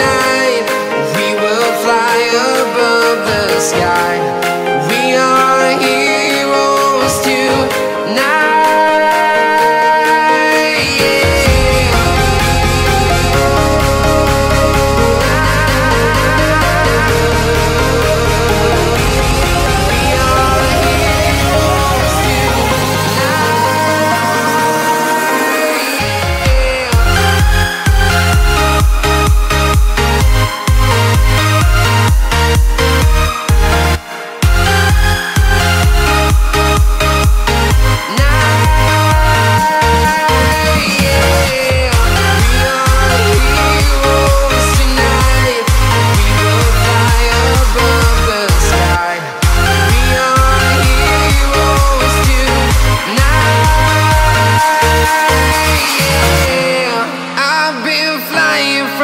Heroes